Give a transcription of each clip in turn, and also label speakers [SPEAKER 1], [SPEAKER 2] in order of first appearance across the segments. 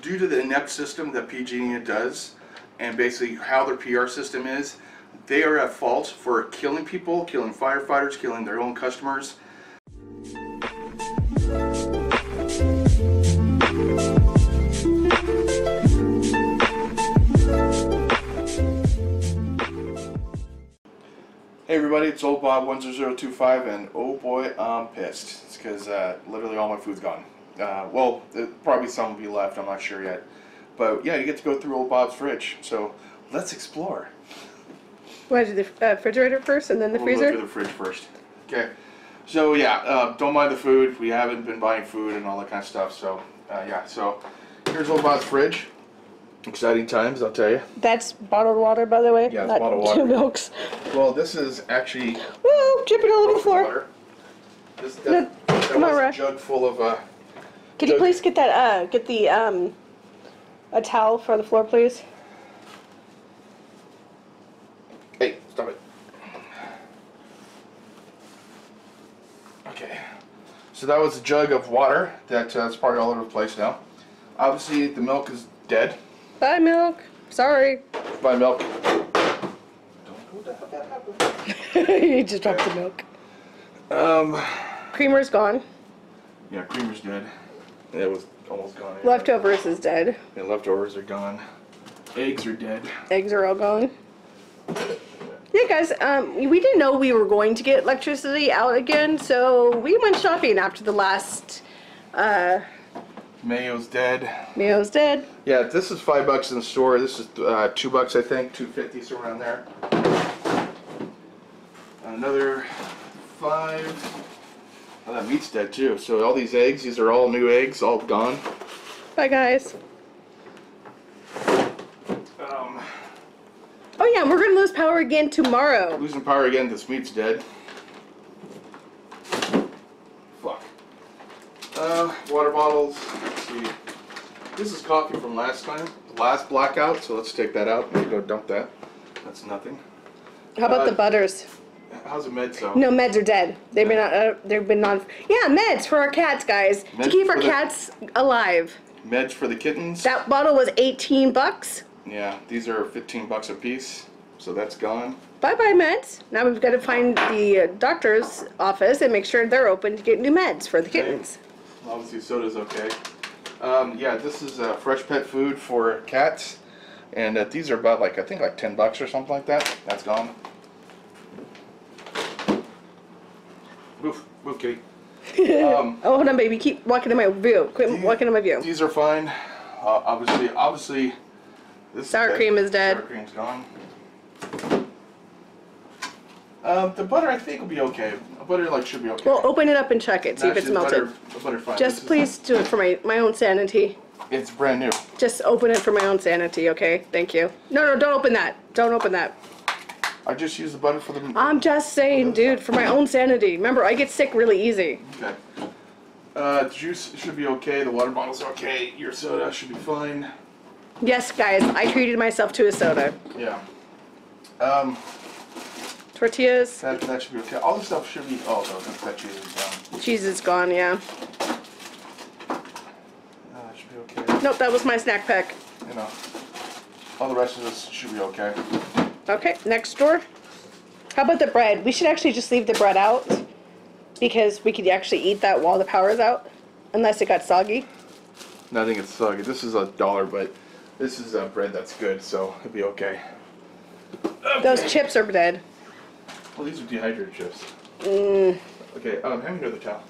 [SPEAKER 1] due to the inept system that PG&E does, and basically how their PR system is, they are at fault for killing people, killing firefighters, killing their own customers. Hey everybody, it's Old Bob 10025 and oh boy, I'm pissed. It's because uh, literally all my food's gone. Uh, well, probably some will be left, I'm not sure yet. But yeah, you get to go through Old Bob's fridge, so let's explore.
[SPEAKER 2] Want to do the uh, refrigerator first and then the
[SPEAKER 1] We'll go
[SPEAKER 2] freezer?
[SPEAKER 1] through the fridge first. Okay. So yeah, uh, don't mind the food. We haven't been buying food and all that kind of stuff. So uh, yeah, so here's Old Bob's fridge. Exciting times, I'll tell you.
[SPEAKER 2] That's bottled water, by the way.
[SPEAKER 1] Yeah, it's
[SPEAKER 2] not
[SPEAKER 1] bottled water.
[SPEAKER 2] Two milks.
[SPEAKER 1] Well, this is actually
[SPEAKER 2] Woo! Dripping all over the floor.
[SPEAKER 1] water. This,
[SPEAKER 2] No,
[SPEAKER 1] that, that
[SPEAKER 2] come on,
[SPEAKER 1] a jug full of uh,
[SPEAKER 2] Can you
[SPEAKER 1] Doug-
[SPEAKER 2] please get that? Uh, get the um, a towel for the floor, please.
[SPEAKER 1] Hey, stop it. Okay. So that was a jug of water that uh, is probably all over the place now. Obviously, the milk is dead.
[SPEAKER 2] Bye, milk. Sorry.
[SPEAKER 1] Buy milk. Don't go down that apple.
[SPEAKER 2] you just dropped the milk.
[SPEAKER 1] Um.
[SPEAKER 2] Creamer's gone.
[SPEAKER 1] Yeah, creamer's dead. It was almost gone. anyway.
[SPEAKER 2] Leftovers is dead.
[SPEAKER 1] Yeah, leftovers are gone. Eggs are dead.
[SPEAKER 2] Eggs are all gone. Yeah, guys, um, we didn't know we were going to get electricity out again, so we went shopping after the last uh,
[SPEAKER 1] Mayo's dead.
[SPEAKER 2] Mayo's dead.
[SPEAKER 1] Yeah, this is five bucks in the store. This is uh, two bucks, I think, two fifty, somewhere around there. Another five. Oh, that meat's dead too. So all these eggs, these are all new eggs, all gone.
[SPEAKER 2] Bye, guys.
[SPEAKER 1] Um,
[SPEAKER 2] Oh yeah, we're gonna lose power again tomorrow.
[SPEAKER 1] losing power again. This meat's dead. Fuck. Uh, water bottles. Let's see. This is coffee from last time, last blackout. So let's take that out. Maybe go dump that. That's nothing.
[SPEAKER 2] How about
[SPEAKER 1] Uh,
[SPEAKER 2] the butters?
[SPEAKER 1] How's the med so?
[SPEAKER 2] No, meds are dead. They've been uh, they've been on. Yeah, meds for our cats, guys, to
[SPEAKER 1] Meds
[SPEAKER 2] keep our
[SPEAKER 1] for the-
[SPEAKER 2] cats alive.
[SPEAKER 1] Meds for the kittens.
[SPEAKER 2] That bottle was 18 bucks.
[SPEAKER 1] Yeah, these are 15 bucks a piece, so that's gone.
[SPEAKER 2] Bye bye meds. Now we've got to find the uh, doctor's office and make sure they're open to get new meds for the kittens.
[SPEAKER 1] Obviously, soda's okay. Um, yeah, this is uh, fresh pet food for cats, and uh, these are about like I think like 10 bucks or something like that. That's gone. Move, move, kitty. Um,
[SPEAKER 2] Oh, hold on, baby. Keep walking in my view. Quit
[SPEAKER 1] These-
[SPEAKER 2] walking in my view.
[SPEAKER 1] These are fine. Uh, obviously, obviously, this
[SPEAKER 2] Sour
[SPEAKER 1] dead.
[SPEAKER 2] cream is dead.
[SPEAKER 1] Sour cream's gone. Um, the butter I think will be okay. The butter like should be okay.
[SPEAKER 2] Well, open it up and check it. See if it's melted.
[SPEAKER 1] Butter, the butter fine.
[SPEAKER 2] Just please do it for my, my own sanity.
[SPEAKER 1] It's brand new.
[SPEAKER 2] Just open it for my own sanity, okay? Thank you. No, no, don't open that. Don't open that.
[SPEAKER 1] I just use the butter for the.
[SPEAKER 2] I'm just saying, dude, for my own sanity. Remember, I get sick really easy.
[SPEAKER 1] Okay. Uh, juice should be okay. The water bottle's okay. Your soda should be fine.
[SPEAKER 2] Yes, guys, I treated myself to a soda.
[SPEAKER 1] Yeah. Um,
[SPEAKER 2] Tortillas,
[SPEAKER 1] that that should be okay. All the stuff should be. Oh no, that, that cheese is down.
[SPEAKER 2] cheese is gone, yeah.
[SPEAKER 1] Uh, that should be okay.
[SPEAKER 2] Nope, that was my snack pack.
[SPEAKER 1] You know. All the rest of this should be okay.
[SPEAKER 2] Okay, next door. How about the bread? We should actually just leave the bread out because we could actually eat that while the power's out, unless it got soggy.
[SPEAKER 1] No, I think it's soggy. This is a dollar, but this is a bread that's good, so it'll be okay.
[SPEAKER 2] Those chips are dead.
[SPEAKER 1] Well, these are dehydrated chips.
[SPEAKER 2] Mm,
[SPEAKER 1] Okay, um, hand me another towel.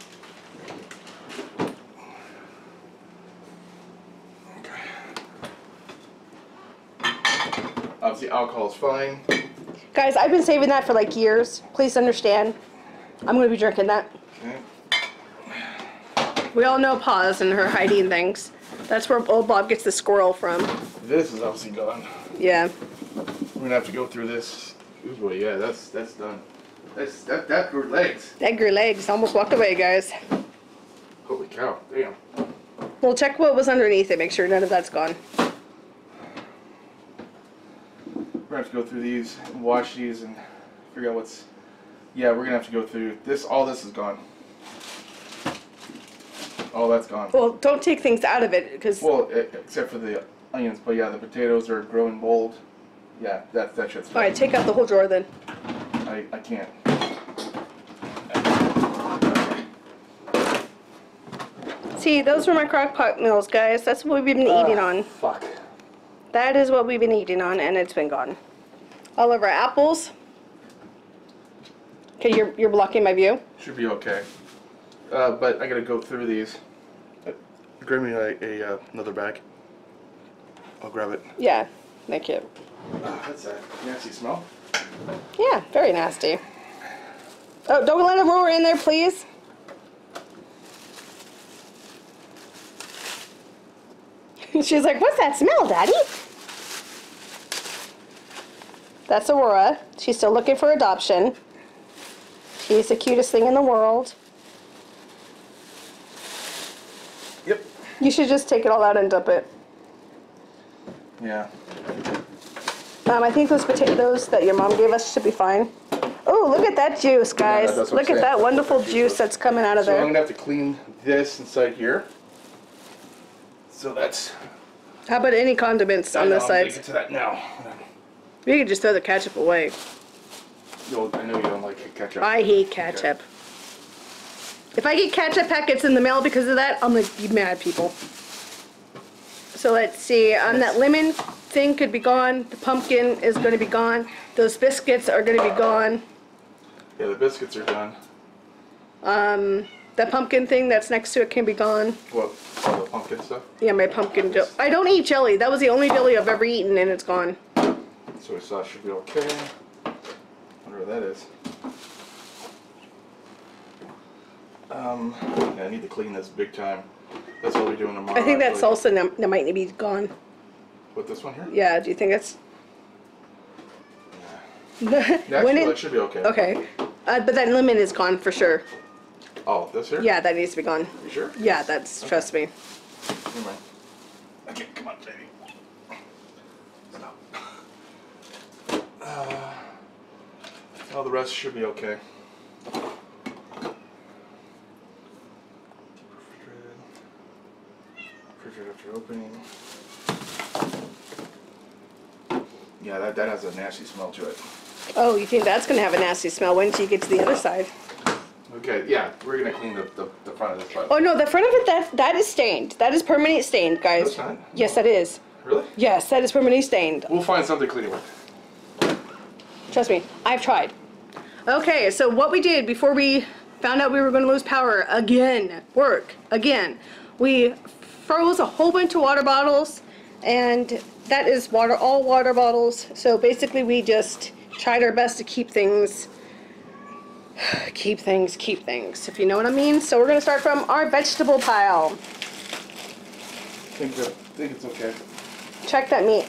[SPEAKER 1] Alcohol is fine.
[SPEAKER 2] guys, I've been saving that for like years. Please understand. I'm gonna be drinking that.
[SPEAKER 1] Okay.
[SPEAKER 2] We all know Paws and her hiding things. That's where old Bob gets the squirrel from.
[SPEAKER 1] This is obviously gone.
[SPEAKER 2] Yeah.
[SPEAKER 1] We're gonna have to go through this. Ooh boy, yeah, that's that's done. That's that that grew legs.
[SPEAKER 2] Egg your legs. Almost walked away, guys.
[SPEAKER 1] Holy cow! Damn.
[SPEAKER 2] We'll check what was underneath it. Make sure none of that's gone.
[SPEAKER 1] We're gonna have to go through these and wash these and figure out what's. Yeah, we're gonna have to go through this. All this is gone. all that's gone.
[SPEAKER 2] Well, don't take things out of it because
[SPEAKER 1] Well, e- except for the onions, but yeah, the potatoes are growing mold Yeah, that that shit's.
[SPEAKER 2] all right, take out the whole drawer then.
[SPEAKER 1] I I can't.
[SPEAKER 2] See, those were my crock pot meals, guys. That's what we've been ah, eating on.
[SPEAKER 1] Fuck.
[SPEAKER 2] That is what we've been eating on, and it's been gone. All of our apples. Okay, you're you're blocking my view.
[SPEAKER 1] Should be okay. Uh, but I gotta go through these. Uh, grab me a, a uh, another bag. I'll grab it.
[SPEAKER 2] Yeah, thank you.
[SPEAKER 1] Ah, that's a nasty smell.
[SPEAKER 2] Yeah, very nasty. Oh, don't let Aurora in there, please. She's like, what's that smell, Daddy? That's Aurora. She's still looking for adoption. She's the cutest thing in the world.
[SPEAKER 1] Yep.
[SPEAKER 2] You should just take it all out and dump it.
[SPEAKER 1] Yeah.
[SPEAKER 2] Um, I think those potatoes that your mom gave us should be fine. Oh, look at that juice, guys.
[SPEAKER 1] I'm
[SPEAKER 2] look at
[SPEAKER 1] saying.
[SPEAKER 2] that wonderful
[SPEAKER 1] Juice.
[SPEAKER 2] that's coming out of
[SPEAKER 1] So I'm gonna have to clean this inside here. So that's.
[SPEAKER 2] How about any condiments
[SPEAKER 1] I
[SPEAKER 2] on
[SPEAKER 1] know,
[SPEAKER 2] this
[SPEAKER 1] I'm
[SPEAKER 2] side?
[SPEAKER 1] gonna get to that now.
[SPEAKER 2] You could just throw the ketchup away.
[SPEAKER 1] Yo, I know you don't like ketchup.
[SPEAKER 2] I hate ketchup. If I get ketchup packets in the mail because of that, I'm gonna be mad, people. So let's see. Um, that lemon thing could be gone. The pumpkin is going to be gone. Those biscuits are going to be gone.
[SPEAKER 1] Yeah, the biscuits are gone.
[SPEAKER 2] Um, the pumpkin thing that's next to it can be gone.
[SPEAKER 1] What? All the pumpkin stuff.
[SPEAKER 2] Yeah, my pumpkin. Je- I don't eat jelly. That was the only jelly I've ever eaten, and it's gone.
[SPEAKER 1] Soy sauce should be okay. Wonder what that is. Um, yeah, I need to clean this big time. That's what we're doing tomorrow.
[SPEAKER 2] I think that
[SPEAKER 1] actually.
[SPEAKER 2] salsa that might be gone.
[SPEAKER 1] With this one here?
[SPEAKER 2] Yeah. Do you think it's?
[SPEAKER 1] Yeah, that
[SPEAKER 2] it,
[SPEAKER 1] should be okay.
[SPEAKER 2] okay, uh, but that lemon is gone for sure.
[SPEAKER 1] Oh, this here?
[SPEAKER 2] Yeah, that needs to be gone.
[SPEAKER 1] You sure?
[SPEAKER 2] Yeah, that's trust me.
[SPEAKER 1] Never mind. Okay, come on, baby. Stop. Uh, oh, the rest should be okay. Refrigerated. Refrigerator after opening. Yeah, that, that has a nasty smell to it.
[SPEAKER 2] Oh, you think that's gonna have a nasty smell? When do you get to the other side?
[SPEAKER 1] Okay, yeah, we're gonna clean the, the, the front of this button.
[SPEAKER 2] Oh no, the front of it that that is stained. That is permanent stained, guys.
[SPEAKER 1] That's not?
[SPEAKER 2] Yes, that is.
[SPEAKER 1] Really?
[SPEAKER 2] Yes, that is permanently stained.
[SPEAKER 1] We'll find something to clean it with.
[SPEAKER 2] Trust me, I've tried. Okay, so what we did before we found out we were going to lose power again, work again, we froze a whole bunch of water bottles, and that is water, all water bottles. So basically, we just tried our best to keep things, keep things, keep things, if you know what I mean. So we're going to start from our vegetable pile.
[SPEAKER 1] think that, think it's okay.
[SPEAKER 2] Check that meat.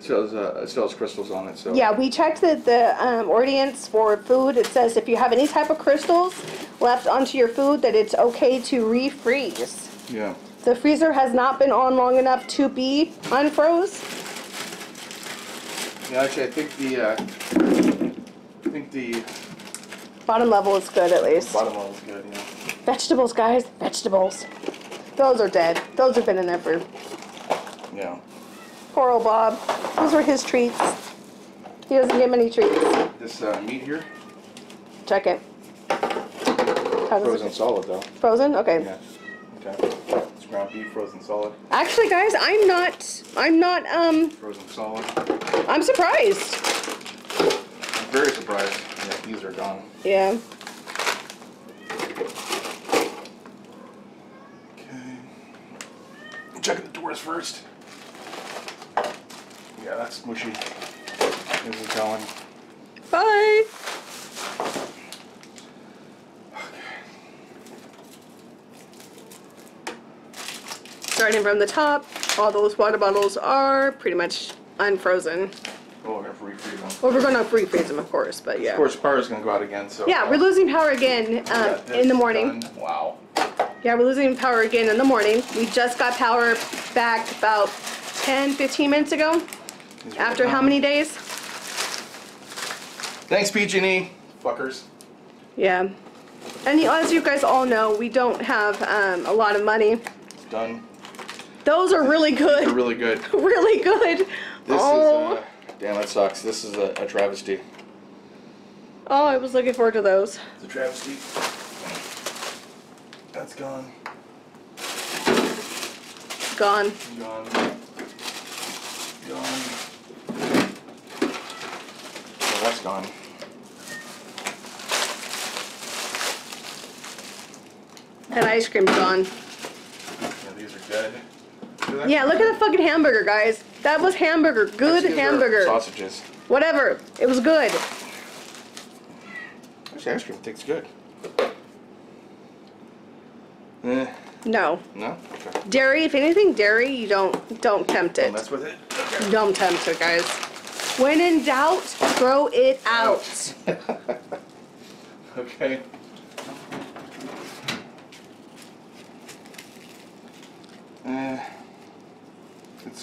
[SPEAKER 1] Still has, uh, it still has crystals on it, so.
[SPEAKER 2] Yeah, we checked the, the um, ordinance for food. It says if you have any type of crystals left onto your food, that it's okay to refreeze.
[SPEAKER 1] Yeah.
[SPEAKER 2] The freezer has not been on long enough to be unfroze.
[SPEAKER 1] Yeah, actually, I think the, uh, I think the
[SPEAKER 2] Bottom level is good at least.
[SPEAKER 1] bottom one is good, yeah.
[SPEAKER 2] Vegetables, guys, vegetables. Those are dead. Those have been in there for
[SPEAKER 1] Yeah.
[SPEAKER 2] poor old Bob. Those were his treats. He doesn't get many treats.
[SPEAKER 1] This, uh, meat here,
[SPEAKER 2] Check it. How does
[SPEAKER 1] frozen
[SPEAKER 2] it?
[SPEAKER 1] solid though.
[SPEAKER 2] Frozen? Okay.
[SPEAKER 1] Yeah. Okay. Ground beef, frozen solid,
[SPEAKER 2] Actually, guys, I'm not. I'm not. Um,
[SPEAKER 1] frozen solid.
[SPEAKER 2] I'm surprised.
[SPEAKER 1] I'm very surprised. Yeah, these are gone.
[SPEAKER 2] Yeah.
[SPEAKER 1] Okay. Checking the doors first. Yeah, that's mushy. This is going.
[SPEAKER 2] Bye. Starting from the top, all those water bottles are pretty much unfrozen.
[SPEAKER 1] Oh, we're gonna refreeze them.
[SPEAKER 2] Well, we're gonna refreeze them, of course, but yeah.
[SPEAKER 1] Of course, power's gonna go out again, so.
[SPEAKER 2] Yeah, we're losing power again um, in the morning.
[SPEAKER 1] done. Wow.
[SPEAKER 2] Yeah, we're losing power again in the morning. We just got power back about 10, 15 minutes ago.
[SPEAKER 1] These
[SPEAKER 2] After how many days?
[SPEAKER 1] Thanks, PG&E, fuckers.
[SPEAKER 2] Yeah. And as you guys all know, we don't have um, a lot of money.
[SPEAKER 1] Done.
[SPEAKER 2] Those are really
[SPEAKER 1] They're
[SPEAKER 2] good.
[SPEAKER 1] really good.
[SPEAKER 2] really good.
[SPEAKER 1] This
[SPEAKER 2] oh,
[SPEAKER 1] is, uh, damn, that sucks. This is a, a travesty.
[SPEAKER 2] oh, I was looking forward to those.
[SPEAKER 1] It's a travesty. That's gone.
[SPEAKER 2] Gone.
[SPEAKER 1] Gone. Gone. Oh, that's gone.
[SPEAKER 2] That ice cream's gone.
[SPEAKER 1] Yeah, these are dead. Look at
[SPEAKER 2] Yeah, look at the fucking hamburger, guys. That was hamburger. Good hamburger.
[SPEAKER 1] Sausages.
[SPEAKER 2] Whatever. It was good.
[SPEAKER 1] Actually, ice cream tastes good. Eh,
[SPEAKER 2] No.
[SPEAKER 1] no? Okay.
[SPEAKER 2] Dairy, if anything, dairy, you don't don't tempt
[SPEAKER 1] Don't
[SPEAKER 2] it.
[SPEAKER 1] mess with it. Okay.
[SPEAKER 2] Don't tempt it, guys. When in doubt, throw it out.
[SPEAKER 1] okay. Eh, it's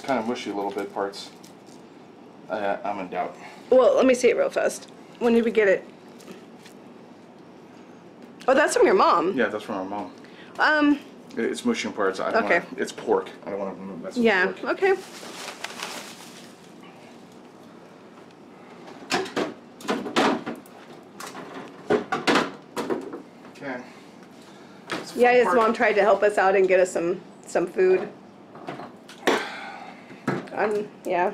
[SPEAKER 1] kind of mushy a little bit, parts. Uh, I'm in doubt.
[SPEAKER 2] Well, let me see it real fast. When did we get it? Oh, that's from your mom.
[SPEAKER 1] Yeah, that's from our mom.
[SPEAKER 2] Um,
[SPEAKER 1] It- It's mushy in parts. I don't
[SPEAKER 2] Okay.
[SPEAKER 1] Wanna, it's pork. I don't want to mess with
[SPEAKER 2] yeah,
[SPEAKER 1] pork.
[SPEAKER 2] okay.
[SPEAKER 1] Okay. It's
[SPEAKER 2] Yeah, his mom tried to help us out and get us some some food. Um, yeah.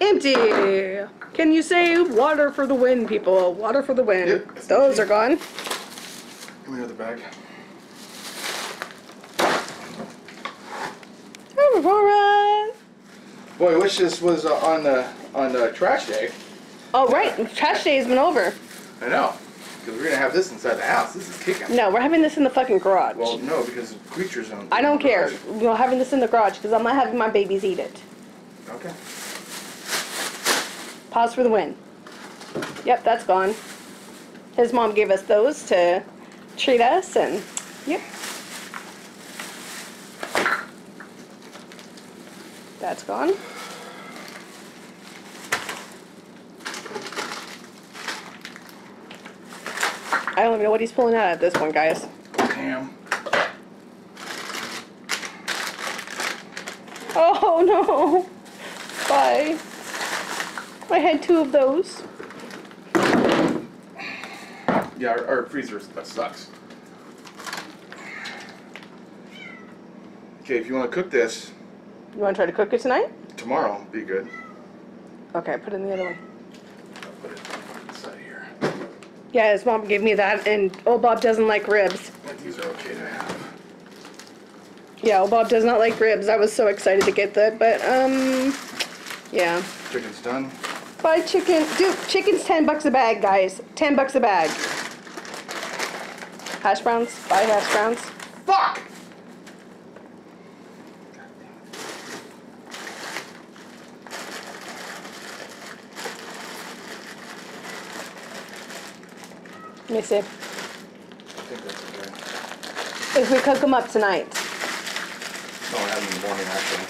[SPEAKER 2] Empty. Can you say water for the win, people? Water for the win.
[SPEAKER 1] Yep,
[SPEAKER 2] Those are gone.
[SPEAKER 1] Give me another bag.
[SPEAKER 2] Aurora.
[SPEAKER 1] Boy, I wish this was uh, on the on the trash day.
[SPEAKER 2] Oh right, trash day has been over.
[SPEAKER 1] I know, because we're gonna have this inside the house. This is kicking.
[SPEAKER 2] No, we're having this in the fucking garage.
[SPEAKER 1] Well, no, because creatures don't.
[SPEAKER 2] I don't care. We're having this in the garage because I'm not having my babies eat it.
[SPEAKER 1] Okay.
[SPEAKER 2] Pause for the win. Yep, that's gone. His mom gave us those to treat us, and yep. That's gone. I don't even know what he's pulling out at this one, guys.
[SPEAKER 1] Damn.
[SPEAKER 2] Oh no! Bye. I had two of those.
[SPEAKER 1] Yeah, our, our freezer uh, sucks. Okay, if you want to cook this
[SPEAKER 2] You want to try to cook it tonight?
[SPEAKER 1] tomorrow, be good.
[SPEAKER 2] Okay, put it in the other one.
[SPEAKER 1] I'll put it inside here.
[SPEAKER 2] Yeah, his mom gave me that, and old Bob doesn't like ribs.
[SPEAKER 1] But these are okay to have.
[SPEAKER 2] Yeah, old Bob does not like ribs. I was so excited to get that, but um, yeah.
[SPEAKER 1] Chicken's done.
[SPEAKER 2] Buy chicken, dude. Chicken's ten bucks a bag, guys. Ten bucks a bag. Hash browns. Buy hash browns.
[SPEAKER 1] Fuck!
[SPEAKER 2] Let me see.
[SPEAKER 1] I think that's okay.
[SPEAKER 2] If we cook them up tonight.
[SPEAKER 1] No, I have them in the morning actually.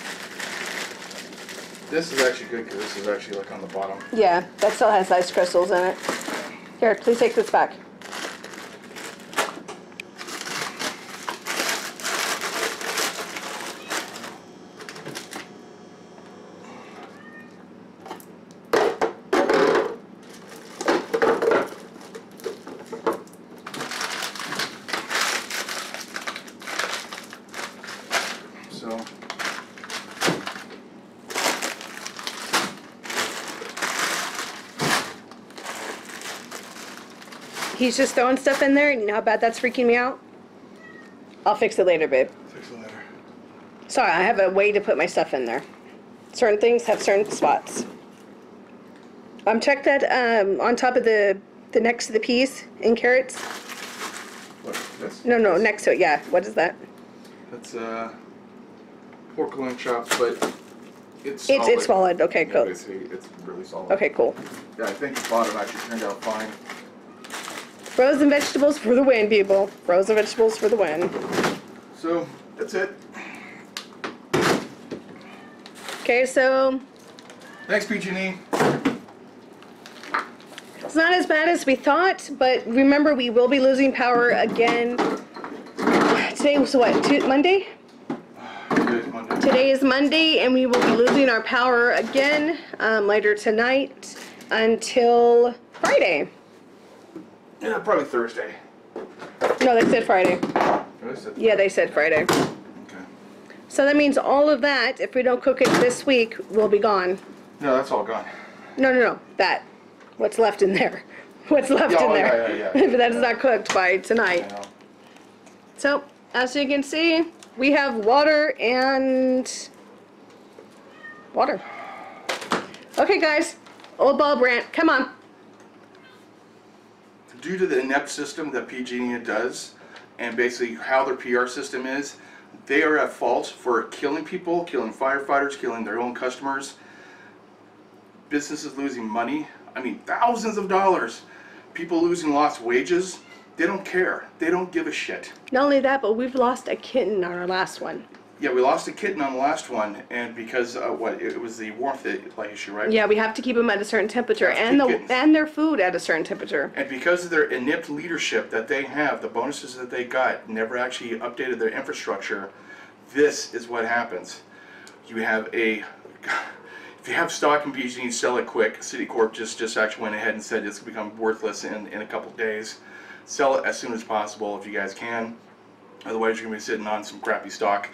[SPEAKER 1] This is actually good because this is actually like on the bottom.
[SPEAKER 2] Yeah, that still has ice crystals in it. Here, please take this back.
[SPEAKER 1] So
[SPEAKER 2] He's just throwing stuff in there, and you know how bad that's freaking me out? I'll fix it later, babe.
[SPEAKER 1] fix it later.
[SPEAKER 2] Sorry, I have a way to put my stuff in there. Certain things have certain spots. Um, check that um, on top of the the next to the peas and carrots.
[SPEAKER 1] What this?
[SPEAKER 2] No, no, next to it. Yeah. What is that?
[SPEAKER 1] That's uh pork loin chop, but it's solid.
[SPEAKER 2] It's it's solid. Okay,
[SPEAKER 1] Yeah,
[SPEAKER 2] cool.
[SPEAKER 1] it's really solid.
[SPEAKER 2] Okay, cool.
[SPEAKER 1] Yeah, I think the bottom actually turned out fine.
[SPEAKER 2] Frozen vegetables for the win, people. Frozen vegetables for the win.
[SPEAKER 1] So that's it.
[SPEAKER 2] Okay, so
[SPEAKER 1] Thanks, PG&E.
[SPEAKER 2] It's not as bad as we thought, but remember, we will be losing power again. Today was what, Tu- Monday?
[SPEAKER 1] Monday.
[SPEAKER 2] Today is Monday, and we will be losing our power again um, later tonight until Friday.
[SPEAKER 1] Yeah, probably Thursday.
[SPEAKER 2] No, they said Friday.
[SPEAKER 1] Oh, said-
[SPEAKER 2] Yeah, they said Friday.
[SPEAKER 1] Okay.
[SPEAKER 2] So that means all of that, if we don't cook it this week, will be gone.
[SPEAKER 1] No, that's all gone.
[SPEAKER 2] No, no, no, that. What's left in there? What's left
[SPEAKER 1] Yeah,
[SPEAKER 2] in
[SPEAKER 1] oh,
[SPEAKER 2] there?
[SPEAKER 1] yeah, yeah, yeah.
[SPEAKER 2] But that is not cooked by tonight.
[SPEAKER 1] Know.
[SPEAKER 2] So, as you can see, we have water and water. Okay, guys, old Bob rant, come on.
[SPEAKER 1] Due to the inept system that PG&E does, and basically how their PR system is, they are at fault for killing people, killing firefighters, killing their own customers. Businesses losing money. I mean, thousands of dollars. People losing lost wages. They don't care. They don't give a shit.
[SPEAKER 2] Not only that, but we've lost a kitten on our last one.
[SPEAKER 1] Yeah, we lost a kitten on the last one, and because uh, what it was the warmth like issue, right?
[SPEAKER 2] Yeah, we have to keep them at a certain temperature and the
[SPEAKER 1] kittens.
[SPEAKER 2] and their food at a certain temperature.
[SPEAKER 1] And because of their inept leadership that they have, the bonuses that they got, never actually updated their infrastructure, this is what happens. You have a, if you have stock in PG&E, sell it quick. Citicorp just, just actually went ahead and said it's become worthless in, in a couple days. Sell it as soon as possible if you guys can. Otherwise, you're gonna be sitting on some crappy stock.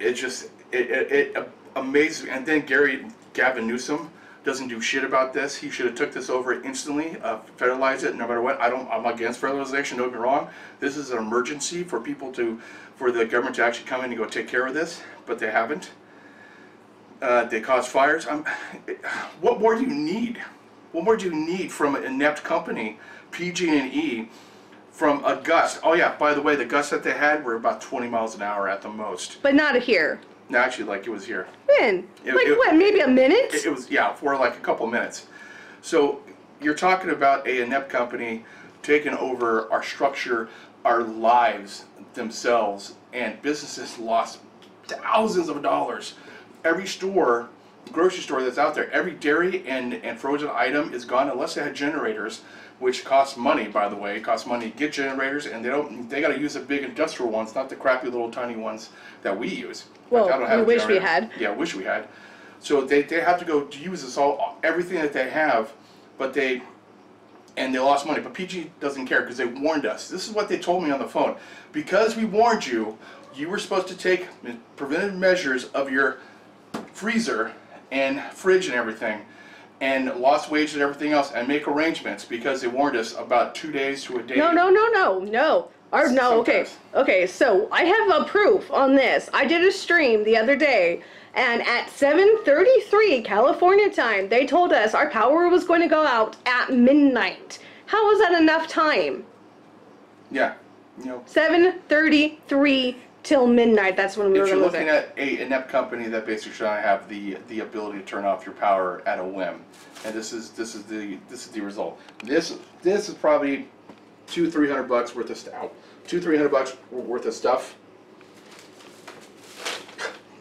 [SPEAKER 1] It just, it, it, it amazes me. And then Gary, Gavin Newsom doesn't do shit about this. He should have took this over instantly, uh, federalize it, no matter what. I don't, I'm against federalization, don't get me wrong. This is an emergency for people to, for the government to actually come in and go take care of this, but they haven't. Uh, they cause fires. I'm, what more do you need? What more do you need from an inept company, PG&E, from a gust? Oh yeah, by the way, the gusts that they had were about 20 miles an hour at the most.
[SPEAKER 2] But not here.
[SPEAKER 1] No, actually, like it was here.
[SPEAKER 2] When?
[SPEAKER 1] It-
[SPEAKER 2] like
[SPEAKER 1] it-
[SPEAKER 2] what? Maybe a minute?
[SPEAKER 1] It, it was yeah for like a couple minutes. So you're talking about a inept company taking over our structure, our lives themselves, and businesses lost thousands of dollars. Every store, grocery store that's out there, every dairy and, and frozen item is gone unless they had generators, which costs money, by the way. It costs money to get generators, and they don't. They got to use the big industrial ones, not the crappy little tiny ones that we use.
[SPEAKER 2] Well,
[SPEAKER 1] I don't have
[SPEAKER 2] we wish we had.
[SPEAKER 1] Yeah, wish we had. So they, they have to go to use this all everything that they have, but they and they lost money. But PG doesn't care because they warned us. This is what they told me on the phone. Because we warned you, you were supposed to take preventive measures of your freezer and fridge and everything, and lost wages and everything else, and make arrangements because they warned us about two days to a day.
[SPEAKER 2] No, no, no, no, no. Or no, okay.
[SPEAKER 1] Sometimes.
[SPEAKER 2] Okay, so I have a proof on this. I did a stream the other day and at 7:33 California time, they told us our power was going to go out at midnight. How was that enough time?
[SPEAKER 1] Yeah, you know.
[SPEAKER 2] 7:33 till midnight. That's when we were
[SPEAKER 1] If you're
[SPEAKER 2] going to
[SPEAKER 1] looking at a inept company that basically should not have the the ability to turn off your power at a whim, and this is this is the this is the result. This this is probably two three hundred bucks worth of stuff. Two three hundred bucks worth of stuff.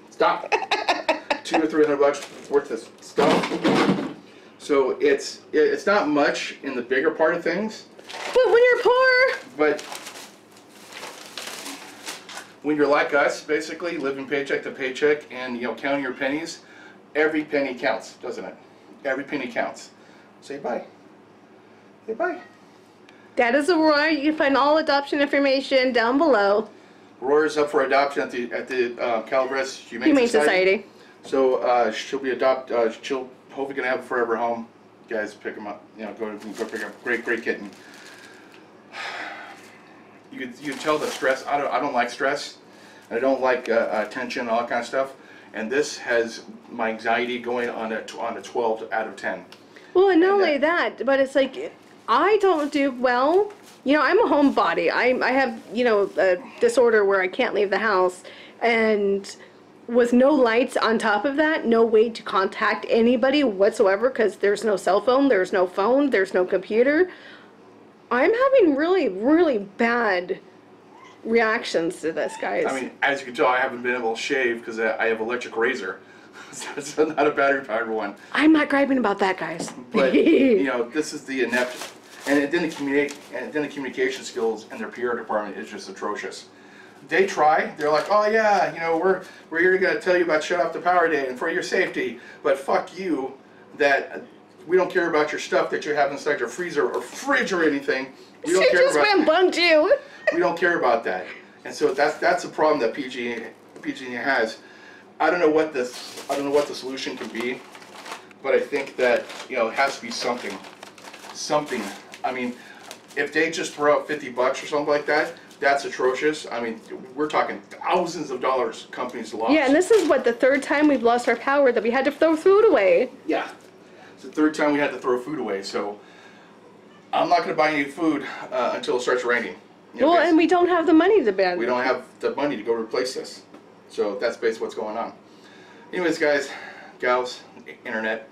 [SPEAKER 1] Stop. two or three hundred bucks worth of stuff. So it's it's not much in the bigger part of things.
[SPEAKER 2] But when you're poor,
[SPEAKER 1] But when you're like us, basically living paycheck to paycheck and you know counting your pennies, every penny counts, doesn't it? Every penny counts. Say bye. Say bye.
[SPEAKER 2] that is Aurora. You can find all adoption information down below.
[SPEAKER 1] Rora's up for adoption at the at the uh, Calaveras Humane,
[SPEAKER 2] Humane Society.
[SPEAKER 1] So uh, she'll be adopt. Uh, she'll hopefully gonna have a forever home. You guys pick them up. You know, go go pick up. Great, great kitten. You can you can tell the stress. I don't I don't like stress. I don't like uh, uh, tension, all that kind of stuff. And this has my anxiety going on a on a 12 out of 10.
[SPEAKER 2] Well, and not
[SPEAKER 1] And
[SPEAKER 2] only that, but it's like I don't do well. You know, I'm a homebody. I I have you know a disorder where I can't leave the house, and with no lights on top of that, no way to contact anybody whatsoever because there's no cell phone, there's no phone, there's no computer. I'm having really really bad reactions to this, guys.
[SPEAKER 1] I mean, as you can tell, I haven't been able to shave because I have electric razor. so it's not a battery powered one.
[SPEAKER 2] I'm not griping about that, guys.
[SPEAKER 1] But you know, this is the inept, and it then the communicate, and then the communication skills in their PR department is just atrocious. They try. They're like, oh yeah, you know, we're we're here to tell you about shut off the power day and for your safety. But fuck you, that we don't care about your stuff that you have inside your freezer or fridge or anything. We don't
[SPEAKER 2] She
[SPEAKER 1] care
[SPEAKER 2] just
[SPEAKER 1] about.
[SPEAKER 2] rambunced you.
[SPEAKER 1] we don't care about that. And so that's that's a problem that PG PG has. I don't know what this I don't know what the solution can be, but I think that you know it has to be something, something. I mean, if they just throw out fifty bucks or something like that, that's atrocious. I mean, we're talking thousands of dollars companies lost.
[SPEAKER 2] Yeah, and this is what the third time we've lost our power that we had to throw food away.
[SPEAKER 1] Yeah. It's the third time we had to throw food away, so I'm not going to buy any food uh, until it starts raining. You know,
[SPEAKER 2] Well, and we don't have the money to ban.
[SPEAKER 1] we don't have the money to go replace this. So that's basically what's going on. Anyways, guys, gals, internet,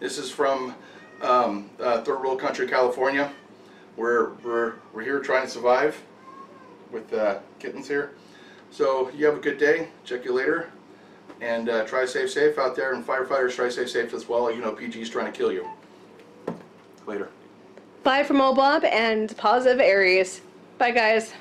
[SPEAKER 1] this is from um, uh, third world country, California. We're, we're, we're here trying to survive with uh, kittens here. So you have a good day. Check you later. And uh, try to stay safe out there. And firefighters, try to stay safe as well. You know PG's trying to kill you. Later.
[SPEAKER 2] Bye from Old Bob and positive Aries. Bye, guys.